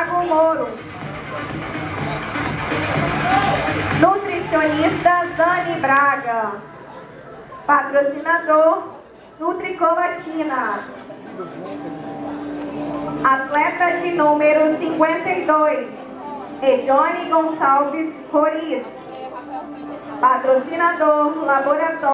Tiago Moro. Nutricionista Zane Braga. Patrocinador Nutricolatina. Atleta de número 52, Edione Gonçalves Roriz. Patrocinador Laboratório.